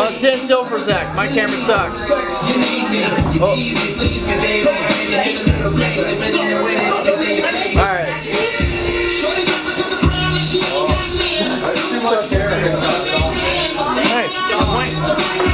Well, stand still for a sec. My camera sucks. Oh. Alright. Hey, nice.